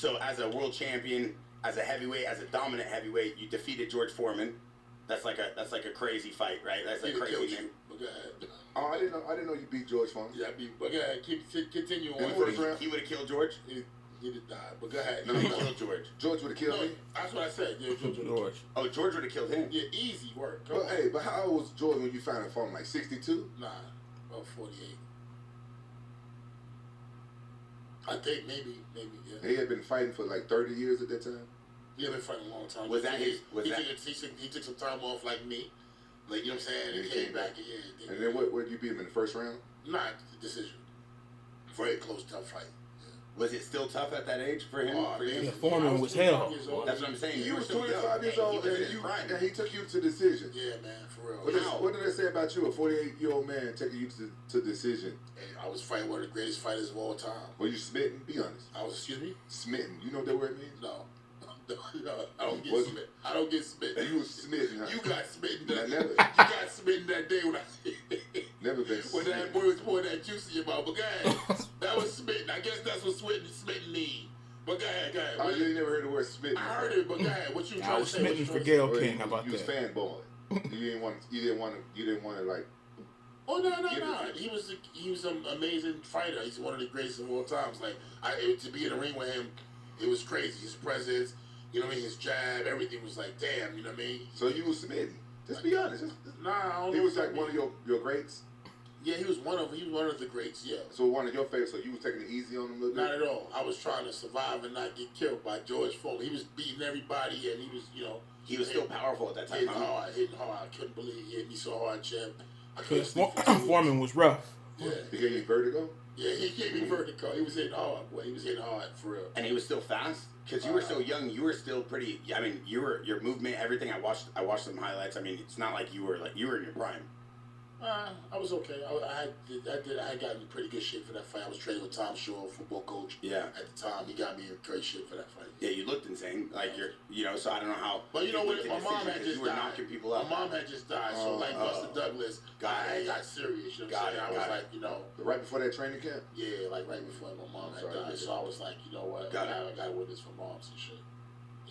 So as a world champion, as a heavyweight, as a dominant heavyweight, you defeated George Foreman. That's like a that's like a crazy fight, right? That's a He'd crazy killed name. you. But go ahead. Oh, I didn't know. I didn't know you beat George Foreman. Yeah, I mean, but go ahead. Keep, keep continue on. He, he would have killed George. He, he'd have died. But go ahead. No, he killed George. George would have killed No, me. that's what I said. Yeah, George. George. Oh, George would have killed him. Yeah, easy work. Come But on. hey, but how old was George when you found him? Like sixty two. Nah, about 48. I think maybe, maybe, yeah. He had been fighting for like thirty years at that time. He had been fighting a long time. Was He that took- his- was he, that- Took, he, took, he took some time off like me. Like, you know what I'm saying? And And he he came came back back. and yeah. And then what? What did you beat him in the first round? Not the decision. Very close, tough fight. Was it still tough at that age for him? Oh, for man. you? Yeah, Foreman I was hell. That's what I'm saying. You You were 25 young. years old, was and you prime. and he took you to decision. Yeah, man, for real. What, is, How? what did they say about you? A forty eight year old man taking you to, to decision. Hey, I was fighting one of the greatest fighters of all time. Were you smitten? Be honest. I was, excuse me? Smitten. You know what that word means? No. no I don't get smitten. I don't get smitten. You was smitten. Huh? You got smitten that never- You got smitten that day when I Never been when that boy was pouring that juice in your mouth. But go ahead. that was smitten. I guess that's what smitten smitten mean. But go ahead, go ahead. Oh, What- you never heard the word smitten. I heard it, but go ahead. What you I trying was to say? What smitten oh, you for trying to Gail Or King. you, How about you was that? fanboy. you didn't want. You didn't want to. You didn't want to like. Oh no, no, no. to He was a, he was an amazing fighter. He's one of the greatest of all times. Like I it, to be in the ring with him, it was crazy. His presence, you know what I mean, his jab, everything was like, damn, you know what I mean? So you was smitten. Just be honest. Just- Nah, I don't He was like one of your your greats. Yeah, he was one of he was one of the greats. Yeah. So one of your favorites. So you was taking it easy on him a little bit. Not at all. I was trying to survive and not get killed by George Foreman. He was beating everybody, and he was, you know, He was still powerful at that time. hitting huh? hard, hitting hard. I couldn't believe he hit me so hard, champ. I couldn't Because sleep for. Foreman was rough. Yeah, He gave you vertigo. yeah, he gave me vertigo. He was hitting hard, boy. He was hitting hard for real. And he was still fast because you were so young. You were still pretty. I mean, you were your movement, everything. I watched. I watched some highlights. I mean, it's not like you were like you were in your prime. Uh, I was okay. I, I did, I did I had gotten in pretty good shape for that fight. I was training with Tom Shaw, football coach. Yeah. At the time, he got me in great shape for that fight. Yeah, you looked insane. Like you're, you know. So I don't know how. But you know what? My mom decision had 'cause just you were died. knocking people My mom had just died, so Oh, like oh. Buster Douglas, Got I it. got serious. You know what Got I'm saying? it, I was got it. like, you know, Right before that training camp. yeah, like right before my mom had Sorry, died. baby. So I was like, you know what? Got I, it. I got to win this for moms and shit.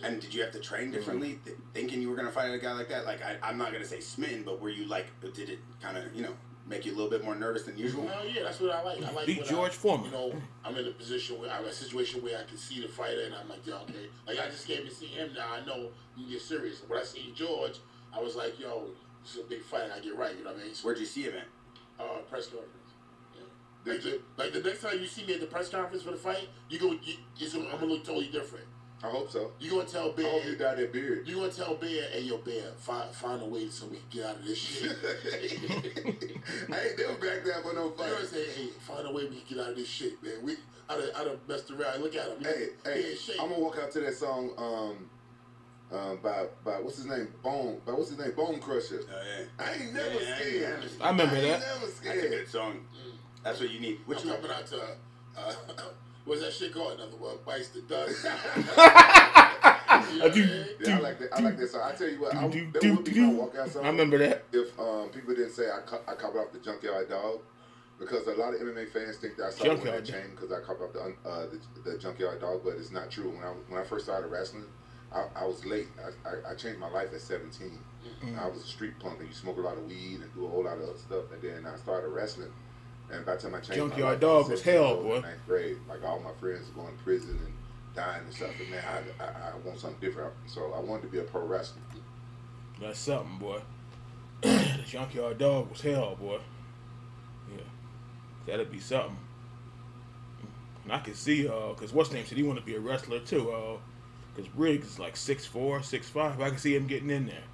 And did you have to train differently, th- thinking you were gonna fight a guy like that? Like I, I'm not gonna say smitten, but were you like, did it kind of, you know, make you a little bit more nervous than usual? Hell yeah, that's what I like. I like Beat George I, Foreman. You know, I'm in a position where I'm in a situation where I can see the fighter, and I'm like, yeah, okay. Like I just came to see him. Now I know you get serious. When I seen George, I was like, yo, this is a big fight. I get right. You know what I mean? So, Where'd you see him at? uh, press conference. Yeah. Like the, like the next time you see me at the press conference for the fight, you go, you, it's, I'm gonna look totally different. I hope so. You gonna tell Ben? I hope you Bear, dyed that beard. you gonna tell Bear, hey yo, Bear, find find a way so we can get out of this shit. I ain't never back down for no You know what I'm fight. saying? Hey, find a way we can get out of this shit, man. We I done, I done messed around. Look at him. Hey, He hey, in shape. I'm gonna walk out to that song um, um, by by what's his name? Bone. By what's his name? Bone Crusher. Oh yeah. I ain't never Yeah, I ain't scared. I remember I ain't that. never That's a scared. good song. That's what you need. Which I'm one? coming out to uh, what's that shit called? Another one bites the dust. You know I do- I? Yeah, I like that. I like that song. I tell you what, I, Do, that would be my walkout song. I remember that. if um, people didn't say I, co- I copied off the Junkyard Dog, because a lot of MMA fans think that I started Junkyard that chain because I copied off the, uh, the the Junkyard Dog, but it's not true. When I when I first started wrestling, I, I was late. I, I, I changed my life at 17. Mm-hmm. I was a street punk and you smoke a lot of weed and do a whole lot of other stuff, and then I started wrestling. And by the time I changed Junkyard my life, Dog was 17 hell, in boy. Ninth grade, like all my friends were going to prison and dying and stuff. And man, I, I, I want something different. So I wanted to be a pro wrestler. That's something, boy. the junkyard dog was hell, boy. Yeah, that'd be something. And I can see, uh, cause what's name said he want to be a wrestler too, uh, cause Briggs is like six four, six five. I can see him getting in there.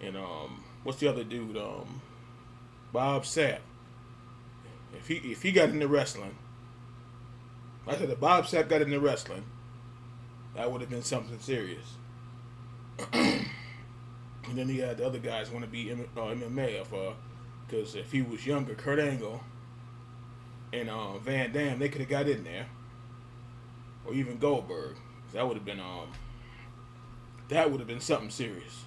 And um, what's the other dude? Um, Bob Sapp. If he if he got into wrestling, I said if Bob Sapp got into wrestling, that would have been something serious. And then he had the other guys want to be M- uh, MMA if uh, because if he was younger, Kurt Angle and uh, Van Dam, they could have got in there, or even Goldberg. That would have been um, that would have been something serious.